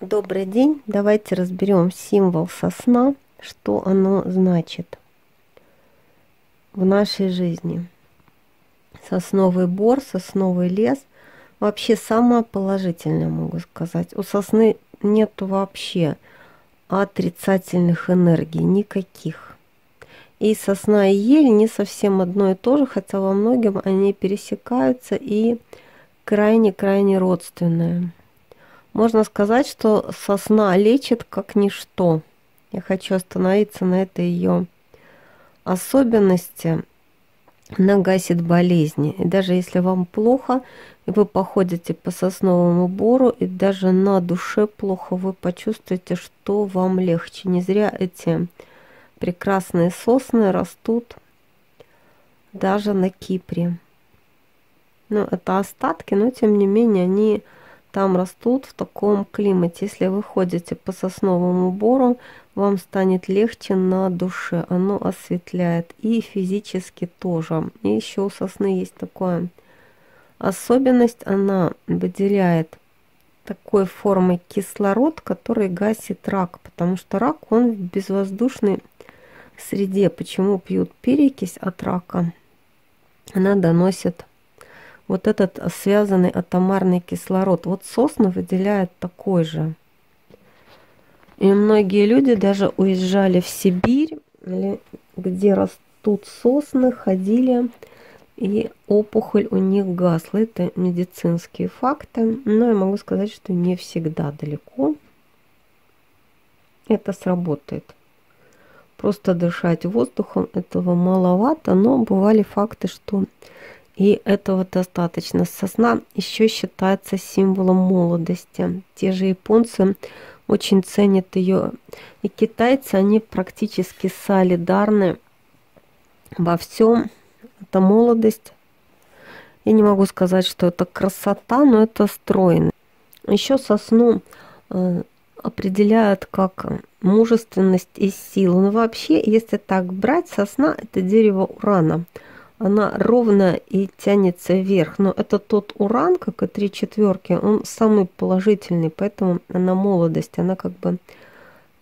Добрый день. Давайте разберем символ сосна, что оно значит в нашей жизни. Сосновый бор, сосновый лес. Вообще самое положительное, могу сказать. У сосны нет вообще отрицательных энергий, никаких. И сосна и ель не совсем одно и то же, хотя во многом они пересекаются и крайне-крайне родственные. Можно сказать, что сосна лечит как ничто. Я хочу остановиться на этой ее особенности. Она гасит болезни. И даже если вам плохо, и вы походите по сосновому бору, и даже на душе плохо, вы почувствуете, что вам легче. Не зря эти прекрасные сосны растут даже на Кипре. Ну, это остатки, но тем не менее они там растут в таком климате. Если вы ходите по сосновому бору, вам станет легче на душе. Оно осветляет и физически тоже. И еще у сосны есть такая особенность. Она выделяет такой формы кислород, который гасит рак. Потому что рак, он в безвоздушной среде. Почему пьют перекись от рака? Она доносит вот этот связанный атомарный кислород. Вот сосны выделяют такой же. И многие люди даже уезжали в Сибирь, где растут сосны, ходили, и опухоль у них гасла. Это медицинские факты. Но я могу сказать, что не всегда далеко это сработает. Просто дышать воздухом этого маловато, но бывали факты, что и этого достаточно. Сосна еще считается символом молодости. Те же японцы очень ценят ее. И китайцы, они практически солидарны во всем. Это молодость. Я не могу сказать, что это красота, но это стройно. Еще сосну э, определяют как мужественность и силу. Но вообще, если так брать, сосна – это дерево урана – она ровно и тянется вверх. Но это тот уран, как и три четверки, он самый положительный, поэтому она молодость, она как бы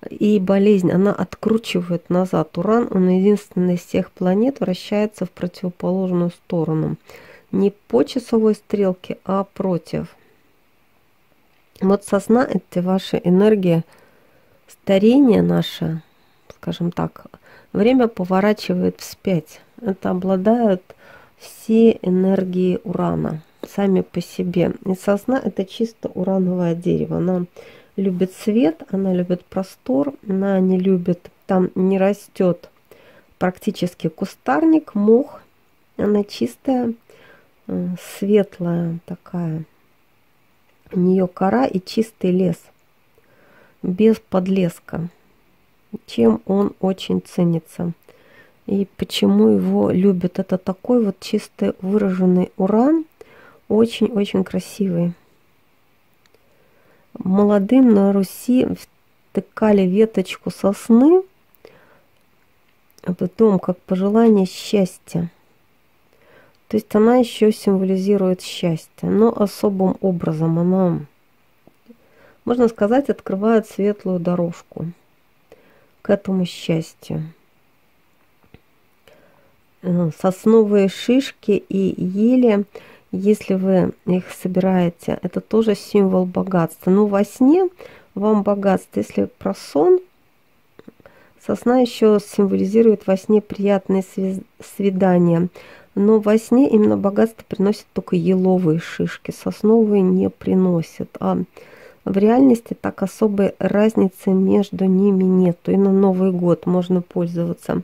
и болезнь, она откручивает назад. Уран, он единственный из всех планет, вращается в противоположную сторону. Не по часовой стрелке, а против. Вот сосна – это ваша энергия, старение наше, скажем так, время поворачивает вспять это обладают все энергии урана сами по себе. И сосна это чисто урановое дерево. Она любит свет, она любит простор, она не любит, там не растет практически кустарник, мох. Она чистая, э, светлая такая. У нее кора и чистый лес, без подлеска, чем он очень ценится и почему его любят. Это такой вот чисто выраженный уран, очень-очень красивый. Молодым на Руси втыкали веточку сосны, а потом как пожелание счастья. То есть она еще символизирует счастье, но особым образом она, можно сказать, открывает светлую дорожку к этому счастью. Э, сосновые шишки и ели, если вы их собираете, это тоже символ богатства. Но во сне вам богатство. Если про сон, сосна еще символизирует во сне приятные свидания. Но во сне именно богатство приносит только еловые шишки, сосновые не приносят. А в реальности так особой разницы между ними нет. И на Новый год можно пользоваться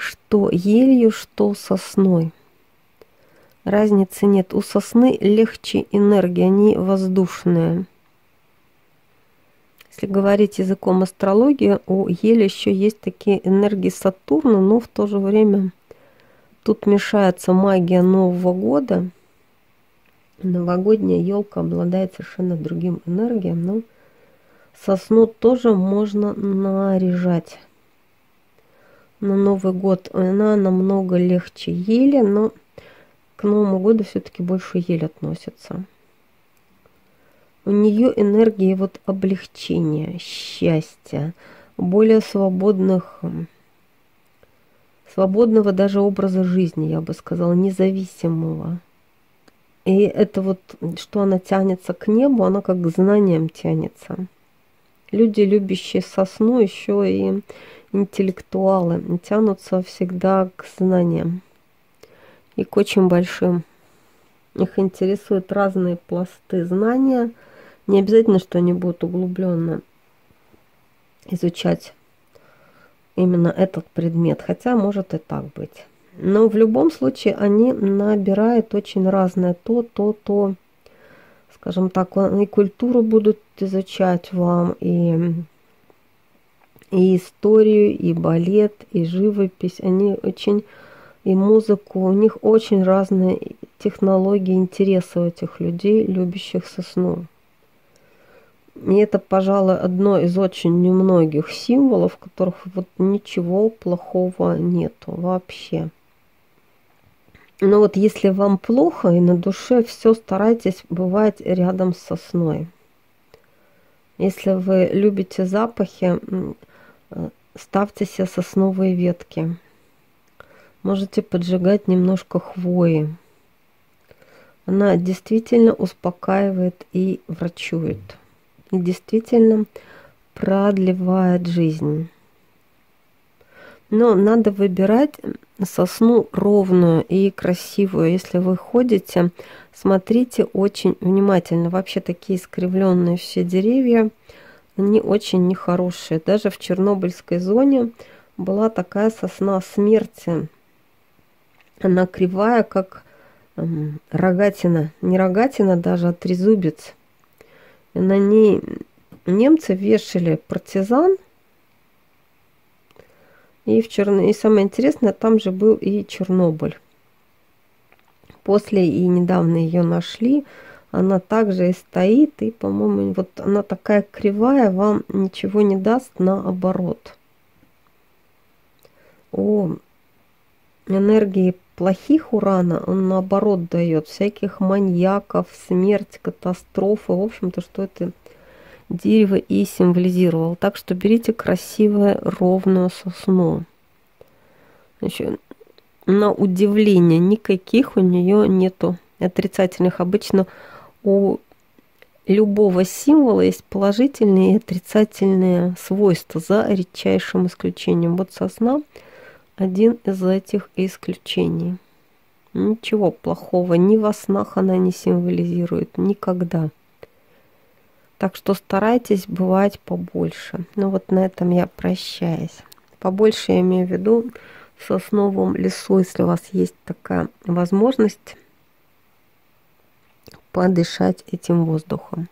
что елью, что сосной. Разницы нет. У сосны легче энергия, они воздушные. Если говорить языком астрологии, у ели еще есть такие энергии Сатурна, но в то же время тут мешается магия Нового года. Новогодняя елка обладает совершенно другим энергиям, но сосну тоже можно наряжать на Новый год она намного легче ели, но к Новому году все-таки больше ель относится. у нее энергии вот облегчения, счастья, более свободных, свободного даже образа жизни, я бы сказала, независимого. И это вот, что она тянется к небу, она как к знаниям тянется. Люди, любящие сосну, еще и интеллектуалы, тянутся всегда к знаниям и к очень большим. Их интересуют разные пласты знания. Не обязательно, что они будут углубленно изучать именно этот предмет, хотя может и так быть. Но в любом случае они набирают очень разное то, то, то. Скажем так, и культуру будут изучать вам, и, и историю, и балет, и живопись. Они очень и музыку. У них очень разные технологии, интересы у этих людей, любящих сосну. И это, пожалуй, одно из очень немногих символов, в которых вот ничего плохого нету вообще. Но вот если вам плохо и на душе все, старайтесь бывать рядом с сосной. Если вы любите запахи, э, ставьте себе сосновые ветки. Можете поджигать немножко хвои. Она действительно успокаивает и врачует. И действительно продлевает жизнь. Но надо выбирать сосну ровную и красивую. Если вы ходите, смотрите очень внимательно. Вообще такие искривленные все деревья, они очень нехорошие. Даже в Чернобыльской зоне была такая сосна смерти – она кривая, как эм, рогатина. Не рогатина даже, а трезубец. И на ней немцы вешали партизан. И, в Черно... и самое интересное, там же был и Чернобыль. После и недавно ее нашли. Она также и стоит. И, по-моему, вот она такая кривая, вам ничего не даст наоборот. О энергии плохих урана, он наоборот дает всяких маньяков, смерть, катастрофы. В общем-то, что это дерево и символизировало. Так что берите красивое ровную сосну. Значит, на удивление никаких у нее нету отрицательных. Обычно у любого символа есть положительные и отрицательные свойства, за редчайшим исключением. Вот сосна – один из этих исключений. Ничего плохого ни во снах она не символизирует, никогда. Так что старайтесь бывать побольше. Ну вот на этом я прощаюсь. Побольше я имею в виду в сосновом лесу, если у вас есть такая возможность подышать этим воздухом.